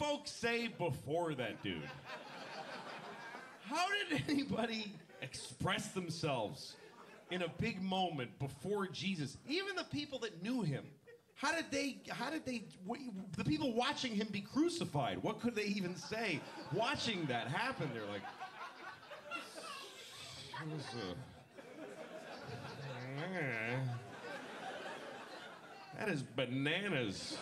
folks say before that dude? How did anybody express themselves in a big moment before Jesus? Even the people that knew him. How did they? How did they? The people watching him be crucified. What could they even say? Watching that happen, they're like, that is bananas."